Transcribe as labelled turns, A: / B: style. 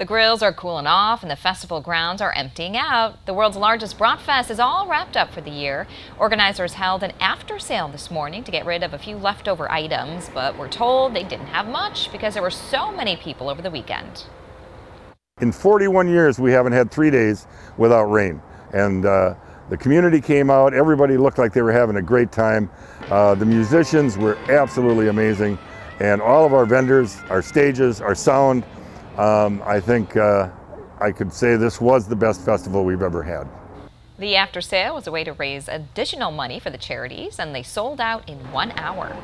A: The grills are cooling off and the festival grounds are emptying out. The world's largest Bratfest is all wrapped up for the year. Organizers held an after sale this morning to get rid of a few leftover items, but we're told they didn't have much because there were so many people over the weekend.
B: In 41 years, we haven't had three days without rain. And uh, the community came out, everybody looked like they were having a great time. Uh, the musicians were absolutely amazing. And all of our vendors, our stages, our sound, um, I think uh, I could say this was the best festival we've ever had.
A: The after sale was a way to raise additional money for the charities, and they sold out in one hour.